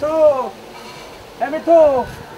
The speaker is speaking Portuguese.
Hamilton! Hamilton!